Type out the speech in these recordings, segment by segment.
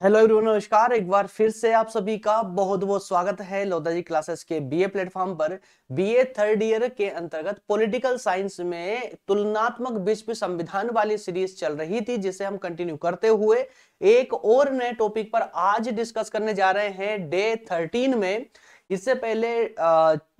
Hello everyone, नमस्कार। एक बार फिर से आप सभी का बहुत बहुत स्वागत है लोदाजी क्लासेस के बीए प्लेटफॉर्म पर। बीए थर्ड ईयर के अंतर्गत पॉलिटिकल साइंस में तुलनात्मक विश्व संविधान वाली सीरीज़ चल रही थी, जिसे हम कंटिन्यू करते हुए एक और नए टॉपिक पर आज डिस्कस करने जा रहे हैं। डे थर्टीन में इससे पहले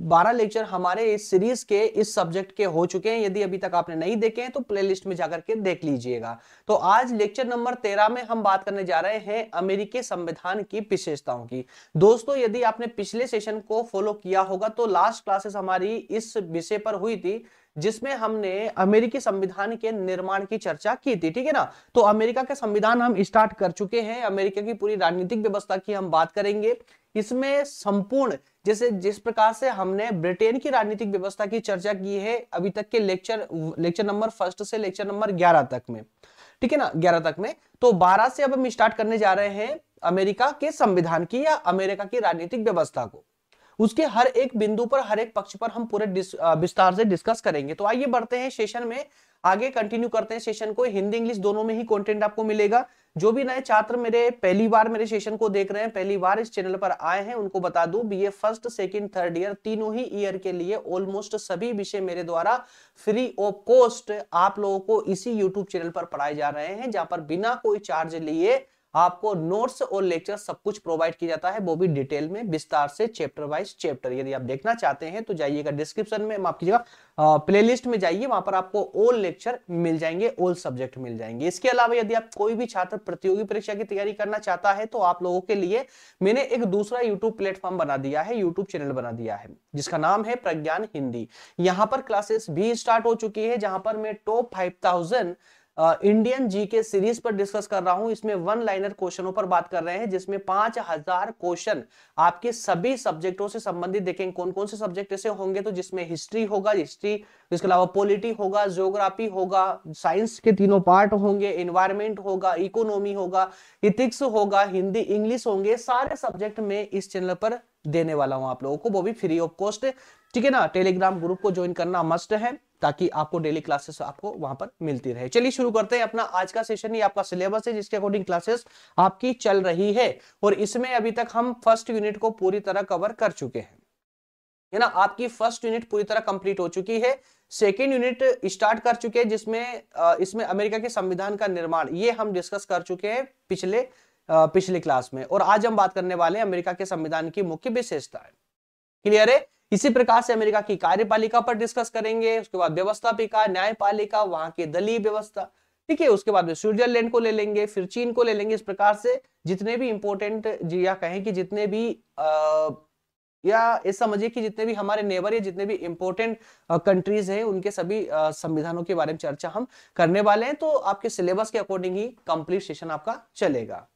बारह लेक्चर हमारे इस सीरीज़ के, इस सब्जेक्ट के हो चुके हैं। यदि अभी तक आपने नहीं देखे हैं तो प्लेलिस्ट में जाकर के देख लीजिएगा। तो आज लेक्चर नंबर तेरह में हम बात करने जा रहे हैं अमेरिकी संविधान की विशेषताओं की। दोस्तों, यदि आपने पिछले सेशन को फॉलो किया होगा तो लास्ट क्लासेस हमारी इस विषय पर हुई थी, जिसमें हमने अमेरिकी संविधान के निर्माण की चर्चा की थी, ठीक है ना? तो अमेरिका के संविधान हम स्टार्ट कर चुके हैं। अमेरिका की पूरी राजनीतिक व्यवस्था की हम बात करेंगे। इसमें संपूर्ण, जैसे जिस प्रकार से हमने ब्रिटेन की राजनीतिक व्यवस्था की चर्चा की है, अभी तक के लेक्चर लेक्चर नंबर फ़र्स्ट से लेक्चर नंबर ग्यारह तक में। ठीक है ना? ग्यारह तक में। तो बारह से अब हम स्टार्ट करने जा रहे हैं अमेरिका के संविधान की या अमेरिका की राजनीतिक व्यवस्था को। उसके हर एक बिंदु पर, हर एक पक्ष पर हम पूरे विस्तार से डिस्कस करेंगे। तो आइए बढ़ते हैं सेशन में। आगे कंटिन्यू करते हैं सेशन को। हिंदी, इंग्लिश दोनों में ही कंटेंट आपको मिलेगा। जो भी नए छात्र मेरे, पहली बार मेरे सेशन को देख रहे हैं, पहली बार इस चैनल पर आए हैं, उनको बता दूँ BA first second third year तीनों ही ईयर के लिए ऑलमोस्ट सभी विषय मेरे द्वारा फ्री ऑफ़ कॉस्ट आप लोगों को इसी यूट्यूब चैनल पर पढ़ाए जा रहे हैं, जहाँ पर बिना कोई चार्ज लिए आपको नोट्स और लेक्चर सब कुछ प्रोवाइड किया जाता है, वो भी डिटेल में, विस्तार से चैप्टर वाइज चैप्टर यदि आप देखना चाहते हैं तो जाइएगा डिस्क्रिप्शन में, माफ़ कीजिएगा प्लेलिस्ट में जाइए, वहाँ पर आपको ऑल लेक्चर मिल जाएँगे ऑल सब्जेक्ट मिल जाएँगे। इसके अलावा यदि आप कोई भी छात्र प्रतियोगी परीक्षा की तैयारी करना चाहता है तो आप लोगों के लिए मैंने एक दूसरा यूट्यूब प्लेटफॉर्म बना दिया है यूट्यूब चैनल बना दिया है, जिसका नाम है प्रज्ञान हिंदी। यहाँ पर क्लासेस भी स्टार्ट हो चुकी है, जहाँ पर मैं टॉप फाइव इंडियन जी के सीरीज़ पर डिस्कस कर रहा हूँ। इसमें वन लाइनर क्वेश्चनों पर बात कर रहे हैं, जिसमें पाँच हज़ार क्वेश्चन आपके सभी सब्जेक्टों से संबंधित देखेंगे। कौन कौन से सब्जेक्ट ऐसे होंगे? तो जिसमें हिस्ट्री होगा हिस्ट्री इसके अलावा पॉलिटी होगा जियोग्राफी होगा साइंस के तीनों पार्ट होंगे इन्वायरमेंट होगा इकोनॉमी होगा इथिक्स होगा, हिंदी इंग्लिश होंगे। सारे सब्जेक्ट में इस चैनल पर देने वाला हूँ आप लोगों को। वो भी फ्री ऑफ़ कॉस्ट ठीक है ना? टेलीग्राम ग्रुप को ज्वाइन करना मस्ट है। ताकि आपको डेली क्लासेस आपको वहाँ पर मिलती रहे। चलिए शुरू करते हैं। अपना आज का सेशन ही आपका सिलेबस है, जिसके अकॉर्डिंग क्लासेस आपकी चल रही है। और इसमें अभी तक हम फ़र्स्ट यूनिट को पूरी तरह कवर कर चुके हैं। है ना? आपकी फ़र्स्ट यूनिट पूरी तरह कंप्लीट हो चुकी है। सेकेंड यूनिट स्टार्ट कर चुके हैं, जिसमें इसमें अमेरिका के संविधान का निर्माण, ये हम डिस्कस कर चुके हैं पिछले पिछले क्लास में। और आज हम बात करने वाले हैं अमेरिका के संविधान की मुख्य विशेषताएँ। क्लियर है? इसी प्रकार से अमेरिका की कार्यपालिका पर डिस्कस करेंगे उसके बाद व्यवस्थापिका न्यायपालिका वहाँ की दलीय व्यवस्था। ठीक है उसके बाद स्विट्जरलैंड को ले लेंगे फिर चीन को ले लेंगे। इस प्रकार से जितने भी इंपोर्टेंट या कहें कि जितने भी आ, या इस समझिए कि जितने भी हमारे नेबर या जितने भी इंपोर्टेंट कंट्रीज़ हैं उनके सभी संविधानों के बारे में चर्चा हम करने वाले हैं। तो आपके सिलेबस के अकॉर्डिंग ही कंप्लीट सेशन आपका चलेगा।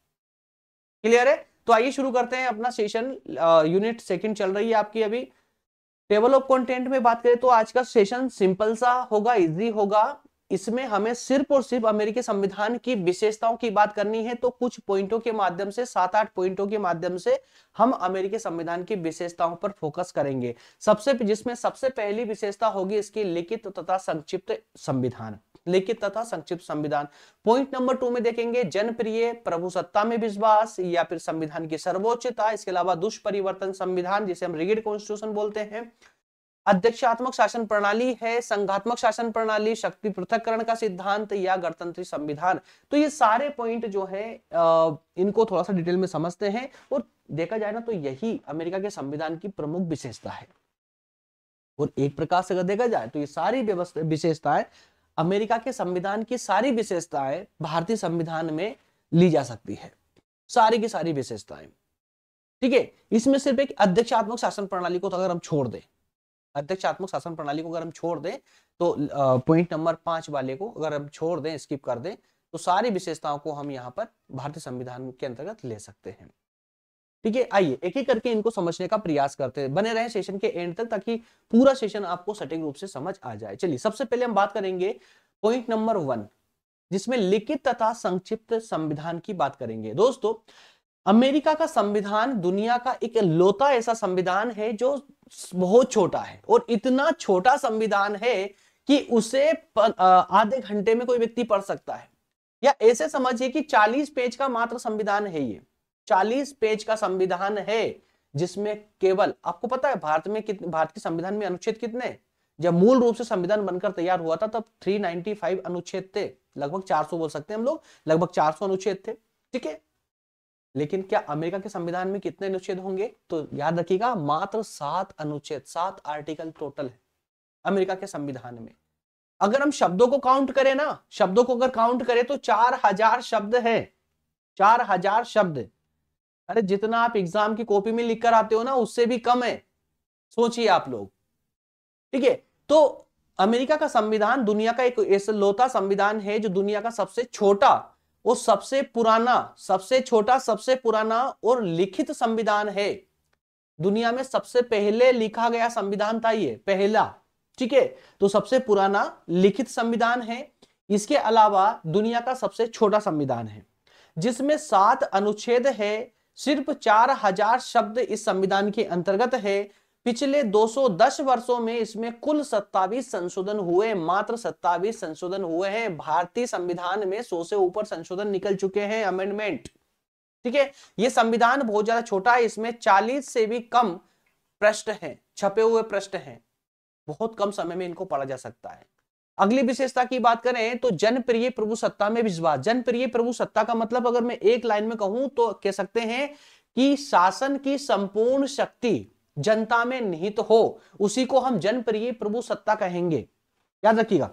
क्लियर है? तो आइए शुरू करते हैं अपना सेशन। यूनिट सेकंड चल रही है आपकी अभी। टेबल ऑफ़ कंटेंट में बात करें तो आज का सेशन सिंपल सा होगा इजी होगा। इसमें हमें सिर्फ़ और सिर्फ़ अमेरिकी संविधान की विशेषताओं की बात करनी है तो कुछ पॉइंटों के माध्यम से सात आठ पॉइंटों के माध्यम से हम अमेरिकी संविधान की विशेषताओं पर फोकस करेंगे। सबसे, जिसमें सबसे पहली विशेषता होगी इसकी लिखित तथा संक्षिप्त संविधान। लिखित तथा संक्षिप्त संविधान। पॉइंट नंबर टू में देखेंगे, जनप्रिय प्रभु सत्ता में विश्वास या फिर संविधान की सर्वोच्चता, इसके अलावा दुष्परिवर्तन संविधान, जिसे हम रिगिड कॉन्स्टिट्यूशन बोलते हैं। अध्यक्षात्मक शासन प्रणाली है, संघात्मक शासन प्रणाली, शक्ति पृथककरण का सिद्धांत या गणतंत्र संविधान। तो ये सारे पॉइंट जो है इनको थोड़ा सा डिटेल में समझते हैं और देखा जाए ना तो यही अमेरिका के संविधान की प्रमुख विशेषता है। और एक प्रकार से अगर देखा जाए तो ये सारी व्यवस्था, विशेषताएँ अमेरिका के संविधान की सारी विशेषताएँ भारतीय संविधान में ली जा सकती है। सारी की सारी विशेषताएँ। ठीक है, इसमें सिर्फ़ एक अध्यक्षात्मक शासन प्रणाली को तो अगर हम छोड़ दें, अध्यक्षात्मक शासन प्रणाली को अगर हम छोड़ दें तो पॉइंट नंबर पाँच वाले को अगर हम छोड़ दें स्किप कर दें तो सारी विशेषताओं को हम यहाँ पर भारतीय संविधान के अंतर्गत ले सकते हैं। ठीक है, आइए, एक एक करके इनको समझने का प्रयास करते हैं। बने रहे सेशन के एंड तक ताकि पूरा सेशन आपको सटीक रूप से समझ आ जाए। चलिए, सबसे पहले हम बात करेंगे पॉइंट नंबर वन जिसमें लिखित तथा संक्षिप्त संविधान की बात करेंगे। दोस्तों, अमेरिका का संविधान दुनिया का एक लोता ऐसा संविधान है जो बहुत छोटा है और इतना छोटा संविधान है कि उसे आधे घंटे में कोई व्यक्ति पढ़ सकता है। या ऐसे समझिए कि 40 पेज का मात्र संविधान है ये। 40 पेज का संविधान है, जिसमें केवल, आपको पता है भारत में कितने भारत के संविधान में अनुच्छेद कितने जब मूल रूप से संविधान बनकर तैयार हुआ था, तब 395 अनुच्छेद थे। लगभग 400 बोल सकते हैं हम लोग, लगभग 400 अनुच्छेद थे, ठीक है? लेकिन क्या अमेरिका के संविधान में कितने अनुच्छेद होंगे? तो याद रखिएगा, मात्र सात अनुच्छेद, सात आर्टिकल टोटल है अमेरिका के संविधान में। अगर हम शब्दों को काउंट करें ना, शब्दों को अगर काउंट करें तो चार हज़ार शब्द है, चार हज़ार शब्द। अरे जितना आप एग्ज़ाम की कॉपी में लिख कर आते हो ना, उससे भी कम है। सोचिए आप लोग। ठीक है? तो अमेरिका का संविधान दुनिया का एक ऐसा लोता संविधान है जो दुनिया का सबसे छोटा और सबसे पुराना, सबसे छोटा, सबसे पुराना और लिखित संविधान है। दुनिया में सबसे पहले लिखा गया संविधान था ये, पहला। ठीक है? तो सबसे पुराना लिखित संविधान है। इसके अलावा दुनिया का सबसे छोटा संविधान है, जिसमें सात अनुच्छेद है सिर्फ़ चार हज़ार शब्द इस संविधान के अंतर्गत है। पिछले 210 वर्षों में इसमें कुल सत्तावीस संशोधन हुए, मात्र सत्तावीस संशोधन हुए हैं। भारतीय संविधान में सौ से ऊपर संशोधन निकल चुके हैं अमेंडमेंट ठीक है? ये संविधान बहुत ज़्यादा छोटा है, इसमें 40 से भी कम प्रश्न हैं, छपे हुए प्रश्न हैं। बहुत कम समय में इनको पढ़ा जा सकता है। अगली विशेषता की बात करें तो जनप्रिय प्रभु सत्ता में विश्वास जनप्रिय प्रभु सत्ता का मतलब अगर मैं एक लाइन में कहूँ तो कह सकते हैं कि शासन की संपूर्ण शक्ति जनता में निहित तो हो, उसी को हम जनप्रिय प्रभु सत्ता कहेंगे। याद रखिएगा,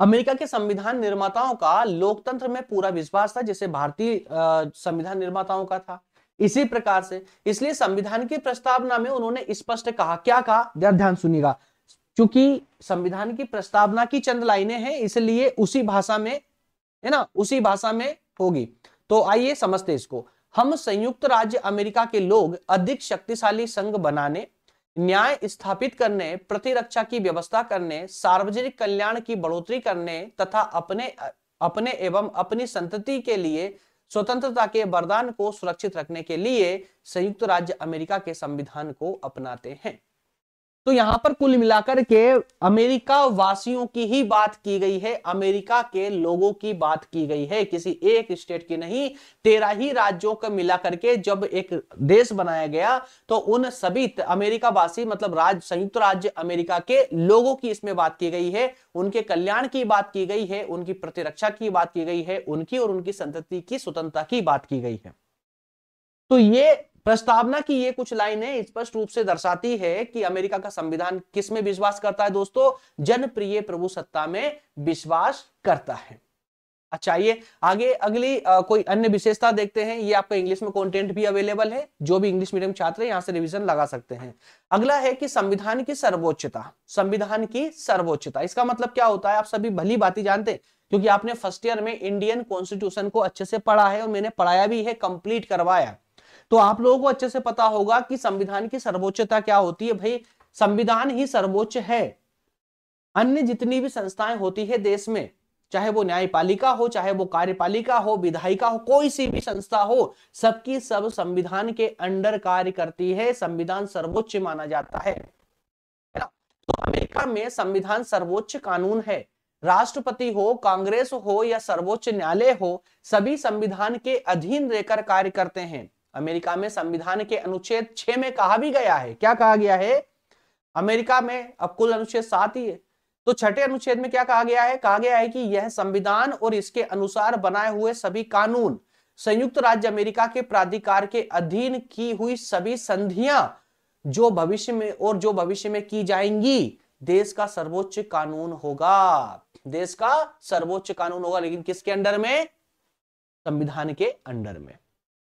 अमेरिका के संविधान निर्माताओं का लोकतंत्र में पूरा विश्वास था, जैसे भारतीय संविधान निर्माताओं का था। इसी प्रकार से, इसलिए संविधान की प्रस्तावना में उन्होंने स्पष्ट कहा, क्या कहा? ध्यान सुनिएगा। क्योंकि संविधान की प्रस्तावना की चंद लाइनें हैं, इसलिए उसी भाषा में, है ना, उसी भाषा में होगी। तो आइए समझते इसको। हम संयुक्त राज्य अमेरिका के लोग अधिक शक्तिशाली संघ बनाने, न्याय स्थापित करने, प्रतिरक्षा की व्यवस्था करने, सार्वजनिक कल्याण की बढ़ोतरी करने तथा अपने अपने एवं अपनी संतति के लिए स्वतंत्रता के वरदान को सुरक्षित रखने के लिए संयुक्त राज्य अमेरिका के संविधान को अपनाते हैं। तो यहाँ पर कुल मिलाकर के अमेरिका वासियों की ही बात की गई है, अमेरिका के लोगों की बात की गई है। किसी एक स्टेट की नहीं, तेरह ही राज्यों को मिलाकर के जब एक देश बनाया गया तो उन सभी अमेरिका वासी मतलब राज्य संयुक्त राज्य अमेरिका के लोगों की इसमें बात की गई है। उनके कल्याण की बात की गई है, उनकी प्रतिरक्षा की बात की गई है, उनकी और उनकी संतति की, स्वतंत्रता की बात की गई है। तो ये प्रस्तावना की ये कुछ लाइनें स्पष्ट रूप से दर्शाती है कि अमेरिका का संविधान किसमें विश्वास करता है दोस्तों? जनप्रिय प्रभु सत्ता में विश्वास करता है। अच्छा ये आगे अगली आ, कोई अन्य विशेषता देखते हैं। ये आपका इंग्लिश में कंटेंट भी अवेलेबल है। जो भी इंग्लिश मीडियम छात्र है यहाँ से रिवीजन लगा सकते हैं। अगला है कि संविधान की सर्वोच्चता संविधान की सर्वोच्चता। इसका मतलब क्या होता है? आप सभी भली बात जानते हैं क्योंकि आपने फ़र्स्ट ईयर में इंडियन कॉन्स्टिट्यूशन को अच्छे से पढ़ा है और मैंने पढ़ाया भी है कंप्लीट करवाया। तो आप लोगों को अच्छे से पता होगा कि संविधान की सर्वोच्चता क्या होती है भाई। संविधान ही सर्वोच्च है। अन्य जितनी भी संस्थाएँ होती है देश में, चाहे वो न्यायपालिका हो, चाहे वो कार्यपालिका हो, विधायिका हो, कोई सी भी संस्था हो, सबकी सब संविधान के अंडर कार्य करती है, संविधान सर्वोच्च माना जाता है। तो अमेरिका में संविधान सर्वोच्च कानून है। राष्ट्रपति हो, कांग्रेस हो या सर्वोच्च न्यायालय हो, सभी संविधान के अधीन रहकर कार्य करते हैं। अमेरिका में संविधान के अनुच्छेद छह में कहा भी गया है। क्या कहा गया है? अमेरिका में अब कुल अनुच्छेद सात ही है। तो छठे अनुच्छेद में क्या कहा गया है? कहा गया है कि यह संविधान और इसके अनुसार बनाए हुए सभी कानून, संयुक्त राज्य अमेरिका के प्राधिकार के अधीन की हुई सभी संधियाँ जो भविष्य में और जो भविष्य में की जाएँगी, देश का सर्वोच्च कानून होगा। देश का सर्वोच्च कानून होगा, लेकिन किसके अंडर में? संविधान के अंडर में।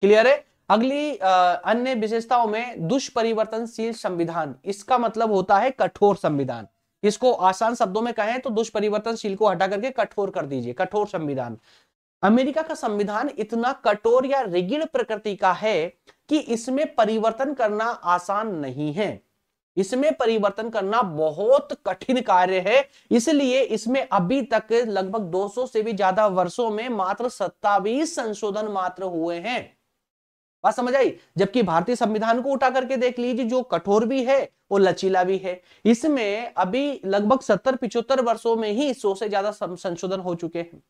क्लियर है? अगली अन्य विशेषताओं में दुष्परिवर्तनशील संविधान। इसका मतलब होता है कठोर संविधान। इसको आसान शब्दों में कहें तो दुष्परिवर्तनशील को हटा करके कठोर कर दीजिए, कठोर संविधान। अमेरिका का संविधान इतना कठोर या रिगिड प्रकृति का है कि इसमें परिवर्तन करना आसान नहीं है। इसमें परिवर्तन करना बहुत कठिन कार्य है, इसलिए इसमें अभी तक लगभग 200 से भी ज़्यादा वर्षों में मात्र सत्तावीस संशोधन मात्र हुए हैं। बात समझ आई? जबकि भारतीय संविधान को उठा करके देख लीजिए, जो कठोर भी है, वो लचीला भी है। इसमें अभी लगभग सत्तर पिछहत्तर वर्षों में ही सौ से ज़्यादा संशोधन हो चुके हैं।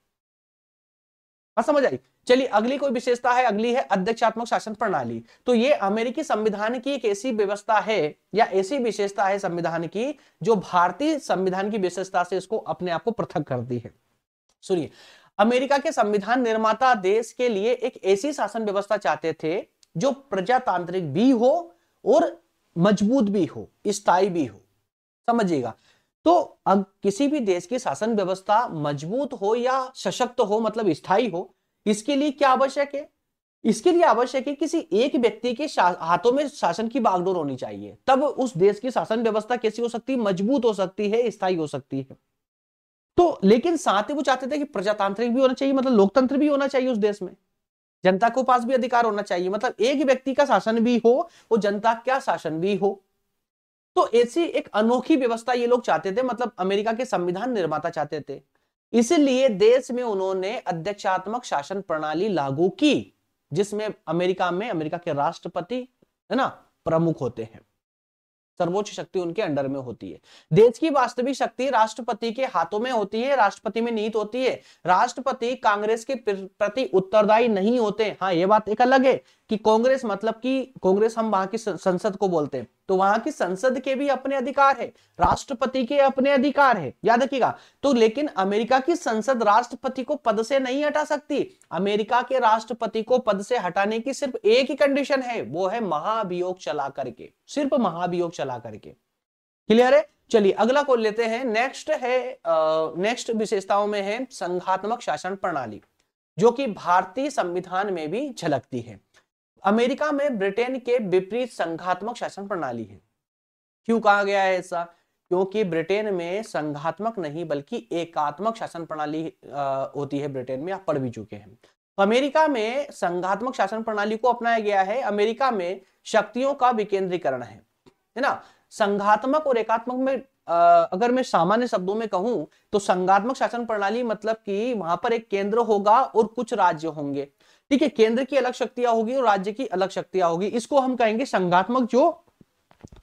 समझ आई? चलिए, अगली कोई विशेषता है, अगली है अध्यक्षात्मक शासन प्रणाली। तो ये अमेरिकी संविधान की एक ऐसी व्यवस्था है, या ऐसी विशेषता है संविधान की, जो भारतीय संविधान की विशेषता से इसको अपने आप को पृथक करती है। सुनिए अमेरिका के संविधान निर्माता देश के लिए एक ऐसी शासन व्यवस्था चाहते थे जो प्रजातांत्रिक भी हो और मज़बूत भी हो, स्थायी भी हो। समझिएगा। तो अब किसी भी देश की शासन व्यवस्था मज़बूत हो या सशक्त हो मतलब स्थायी हो, इसके लिए क्या आवश्यक है? इसके लिए आवश्यक है किसी एक व्यक्ति के हाथों में शासन की बागडोर होनी चाहिए। तब उस देश की शासन व्यवस्था कैसी हो सकती है? मज़बूत हो सकती है, स्थायी हो सकती है। तो लेकिन साथ ही वो चाहते थे कि प्रजातांत्रिक भी होना चाहिए मतलब लोकतंत्र भी होना चाहिए उस देश में। जनता को पास भी अधिकार होना चाहिए मतलब एक व्यक्ति का शासन भी हो, वो जनता का शासन भी हो। तो ऐसी एक अनोखी व्यवस्था ये लोग चाहते थे मतलब अमेरिका के संविधान निर्माता चाहते थे। इसलिए देश में उन्होंने अध्यक्षात्मक शासन प्रणाली लागू की, जिसमें अमेरिका में अमेरिका के राष्ट्रपति, है ना, प्रमुख होते हैं। सर्वोच्च शक्ति उनके अंडर में होती है। देश की वास्तविक शक्ति राष्ट्रपति के हाथों में होती है, राष्ट्रपति में नीत होती है। राष्ट्रपति कांग्रेस के प्रति उत्तरदायी नहीं होते। हाँ ये बात एक अलग है। कि कांग्रेस मतलब कि कांग्रेस हम वहाँ की संसद को बोलते हैं। तो वहाँ की संसद के भी अपने अधिकार है, राष्ट्रपति के अपने अधिकार है, याद रखिएगा। तो लेकिन अमेरिका की संसद राष्ट्रपति को पद से नहीं हटा सकती। अमेरिका के राष्ट्रपति को पद से हटाने की सिर्फ़ एक ही कंडीशन है, वो है महाभियोग चला करके, सिर्फ़ महाभियोग चला करके। क्लियर है? चलिए, अगला को लेते हैं। नेक्स्ट है नेक्स्ट विशेषताओं में है संघात्मक शासन प्रणाली, जो कि भारतीय संविधान में भी झलकती है। अमेरिका में ब्रिटेन के विपरीत संघात्मक शासन प्रणाली है। क्यों कहा गया है ऐसा? क्योंकि ब्रिटेन में संघात्मक नहीं, बल्कि एकात्मक शासन प्रणाली होती है ब्रिटेन में, आप पढ़ भी चुके हैं। तो अमेरिका में संघात्मक शासन प्रणाली को अपनाया गया है। अमेरिका में शक्तियों का विकेंद्रीकरण है है ना? संघात्मक और एकात्मक में अगर मैं सामान्य शब्दों में कहूँ तो संघात्मक शासन प्रणाली मतलब कि वहाँ पर एक केंद्र होगा और कुछ राज्य होंगे। ठीक है, केंद्र की अलग शक्तियाँ होगी और राज्य की अलग शक्तियाँ होगी। इसको हम कहेंगे संघात्मक जो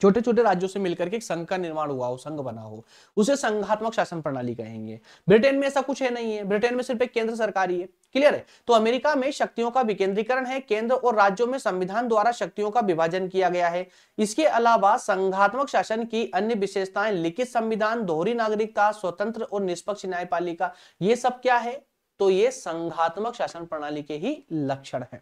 छोटे छोटे राज्यों से मिलकर के एक संघ का निर्माण हुआ हो, संघ बना हो, उसे संघात्मक शासन प्रणाली कहेंगे। ब्रिटेन में ऐसा कुछ है नहीं है। ब्रिटेन में सिर्फ़ एक केंद्र सरकार ही है। क्लियर है? तो अमेरिका में शक्तियों का विकेंद्रीकरण है। केंद्र और राज्यों में संविधान द्वारा शक्तियों का विभाजन किया गया है। इसके अलावा संघात्मक शासन की अन्य विशेषताएँ, लिखित संविधान, दोहरी नागरिकता, स्वतंत्र और निष्पक्ष न्यायपालिका, ये सब क्या है? तो ये संघात्मक शासन प्रणाली के ही लक्षण है।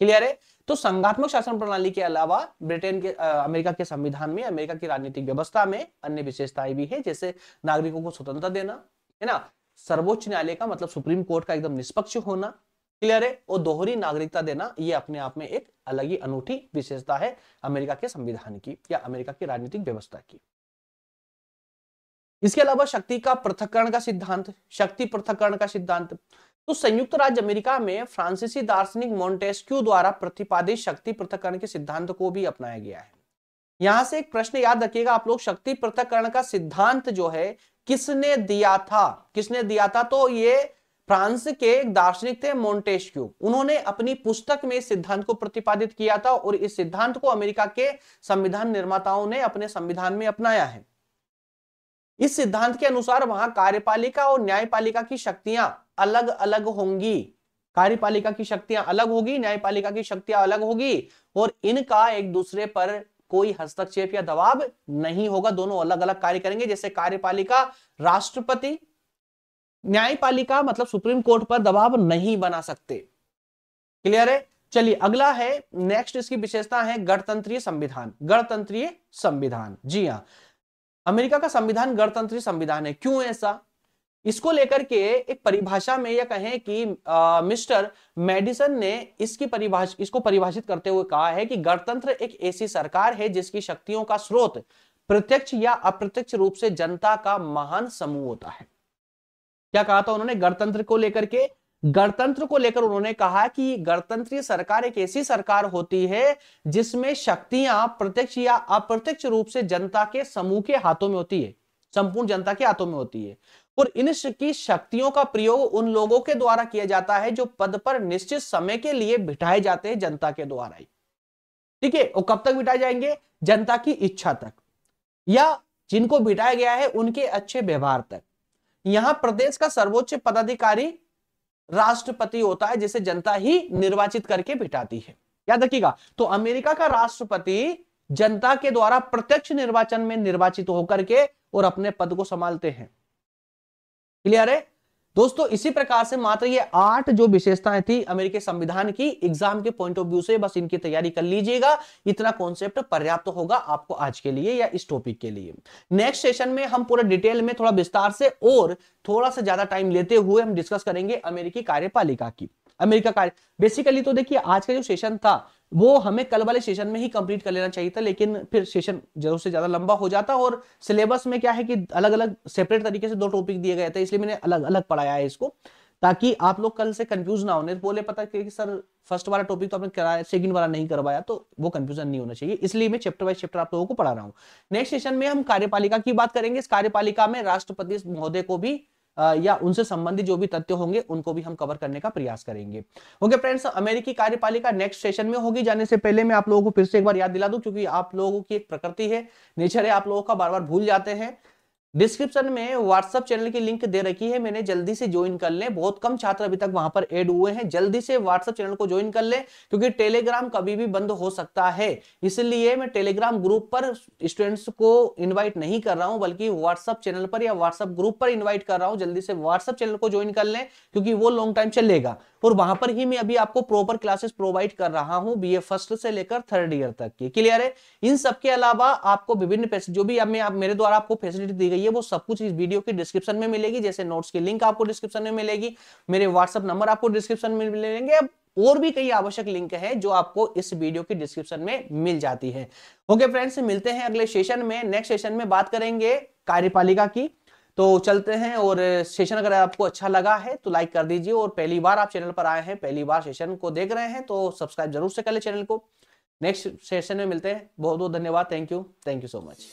क्लियर है? तो संघात्मक शासन प्रणाली के अलावा ब्रिटेन के आ, अमेरिका के संविधान में अमेरिका की राजनीतिक व्यवस्था में अन्य विशेषताएँ भी है जैसे नागरिकों को स्वतंत्रता देना है ना? सर्वोच्च न्यायालय का मतलब सुप्रीम कोर्ट का एकदम निष्पक्ष होना क्लियर है? और दोहरी नागरिकता देना यह अपने आप में एक अलग ही अनूठी विशेषता है अमेरिका के संविधान की या अमेरिका की राजनीतिक व्यवस्था की। इसके अलावा शक्ति का पृथककरण का सिद्धांत, शक्ति पृथककरण का सिद्धांत। तो संयुक्त राज्य अमेरिका में फ्रांसीसी दार्शनिक मोन्टेस्क्यू द्वारा प्रतिपादित शक्ति पृथककरण के सिद्धांत को भी अपनाया गया है। यहाँ से एक प्रश्न याद रखिएगा आप लोग, शक्ति पृथककरण का सिद्धांत जो है, किसने दिया था? किसने दिया था? तो ये फ्रांस के एक दार्शनिक थे मोन्टेस्क्यू। उन्होंने अपनी पुस्तक में इस सिद्धांत को प्रतिपादित किया था और इस सिद्धांत को अमेरिका के संविधान निर्माताओं ने अपने संविधान में अपनाया है। इस सिद्धांत के अनुसार वहाँ कार्यपालिका और न्यायपालिका की शक्तियाँ अलग अलग होंगी। कार्यपालिका की शक्तियाँ अलग होगी, न्यायपालिका की शक्तियाँ अलग होगी और इनका एक दूसरे पर कोई हस्तक्षेप या दबाव नहीं होगा। दोनों अलग अलग कार्य करेंगे। जैसे कार्यपालिका, राष्ट्रपति, न्यायपालिका मतलब सुप्रीम कोर्ट पर दबाव नहीं बना सकते। क्लियर है? चलिए, अगला है, नेक्स्ट इसकी विशेषता है गणतंत्रीय संविधान। गणतंत्रीय संविधान। जी हाँ अमेरिका का संविधान गणतंत्री संविधान है। क्यों ऐसा? इसको लेकर के एक परिभाषा में यह कहें कि आ, मिस्टर मेडिसन ने इसकी परिभाषा इसको परिभाषित करते हुए कहा है कि गणतंत्र एक ऐसी सरकार है जिसकी शक्तियों का स्रोत प्रत्यक्ष या अप्रत्यक्ष रूप से जनता का महान समूह होता है। क्या कहा था उन्होंने? गणतंत्र को लेकर के गणतंत्र को लेकर उन्होंने कहा कि गणतंत्रीय सरकार एक ऐसी सरकार होती है जिसमें शक्तियाँ प्रत्यक्ष या अप्रत्यक्ष रूप से जनता के समूह के हाथों में होती है, संपूर्ण जनता के हाथों में होती है। और इन की शक्तियों का प्रयोग उन लोगों के द्वारा किया जाता है जो पद पर निश्चित समय के लिए बिठाए जाते हैं जनता के द्वारा ही। ठीक है और कब तक बिठाए जाएँगे? जनता की इच्छा तक। या जिनको बिठाया गया है उनके अच्छे व्यवहार तक। यहाँ प्रदेश का सर्वोच्च पदाधिकारी राष्ट्रपति होता है, जिसे जनता ही निर्वाचित करके बिठाती है। याद रखिएगा तो अमेरिका का राष्ट्रपति जनता के द्वारा प्रत्यक्ष निर्वाचन में निर्वाचित होकर के और अपने पद को संभालते हैं। क्लियर है? दोस्तों, इसी प्रकार से मात्र ये आठ जो विशेषताएँ थी अमेरिकी संविधान की एग्ज़ाम के पॉइंट ऑफ़ व्यू से बस इनकी तैयारी कर लीजिएगा। इतना कॉन्सेप्ट पर्याप्त तो होगा आपको आज के लिए या इस टॉपिक के लिए। नेक्स्ट सेशन में हम पूरा डिटेल में थोड़ा विस्तार से और थोड़ा सा ज़्यादा टाइम लेते हुए हम डिस्कस करेंगे अमेरिकी कार्यपालिका की। अमेरिका कार्य बेसिकली तो देखिए, आज का जो सेशन था वो हमें कल वाले सेशन में ही कंप्लीट कर लेना चाहिए था, लेकिन फिर सेशन ज़रूर से ज़्यादा लंबा हो जाता और सिलेबस में क्या है कि अलग अलग सेपरेट तरीके से दो टॉपिक दिए गए थे, इसलिए मैंने अलग अलग पढ़ाया है इसको, ताकि आप लोग कल से कंफ्यूज ना होने बोले पता कि सर फ़र्स्ट वाला टॉपिक तो आपने कराया सेकंड वाला नहीं करवाया तो वो कंफ्यूजन नहीं होना चाहिए। इसलिए मैं चैप्टर वाइज चैप्टर आप लोगों को पढ़ा रहा हूँ। नेक्स्ट सेशन में हम कार्यपालिका की बात करेंगे। इस कार्यपालिका में राष्ट्रपति महोदय को भी या उनसे संबंधित जो भी तथ्य होंगे, उनको भी हम कवर करने का प्रयास करेंगे। ओके फ्रेंड्स अमेरिकी कार्यपालिका नेक्स्ट सेशन में होगी, जाने से पहले मैं आप लोगों को फिर से एक बार याद दिला दूँ, क्योंकि आप लोगों की एक प्रकृति है नेचर है, आप लोगों का बार बार भूल जाते हैं। डिस्क्रिप्शन में व्हाट्सअप चैनल की लिंक दे रखी है, मैंने जल्दी से ज्वाइन कर ले। बहुत कम छात्र अभी तक वहाँ पर ऐड हुए हैं। जल्दी से व्हाट्सअप चैनल को ज्वाइन कर ले, क्योंकि टेलीग्राम कभी भी बंद हो सकता है। इसलिए मैं टेलीग्राम ग्रुप पर स्टूडेंट्स को इन्वाइट नहीं कर रहा हूँ, बल्कि व्हाट्सअप चैनल पर या व्हाट्सअप ग्रुप पर इन्वाइट कर रहा हूँ। जल्दी से व्हाट्सअप चैनल को ज्वाइन कर लें, क्योंकि वो लॉन्ग टाइम चलेगा। और वहाँ पर ही मैं अभी आपको प्रॉपर क्लासेस प्रोवाइड कर रहा हूँ बीए फ़र्स्ट से लेकर थर्ड ईयर तक की। क्लियर है? इन सबके अलावा आपको विभिन्न जो भी मैं आप मेरे द्वारा आपको फैसिलिटी दी गई है, वो सब कुछ इस वीडियो की डिस्क्रिप्शन में मिलेगी। जैसे नोट्स की लिंक आपको डिस्क्रिप्शन में मिलेगी, मेरे व्हाट्सअप नंबर आपको डिस्क्रिप्शन में मिलेंगे। और भी कई आवश्यक लिंक है जो आपको इस वीडियो की डिस्क्रिप्शन में मिल जाती है। ओके फ्रेंड्स मिलते हैं अगले सेशन में। नेक्स्ट सेशन में बात करेंगे कार्यपालिका की। तो चलते हैं और सेशन अगर आपको अच्छा लगा है तो लाइक कर दीजिए और पहली बार आप चैनल पर आए हैं, पहली बार सेशन को देख रहे हैं तो सब्सक्राइब ज़रूर से कर ले चैनल को। नेक्स्ट सेशन में मिलते हैं। बहुत बहुत धन्यवाद। Thank you thank you so much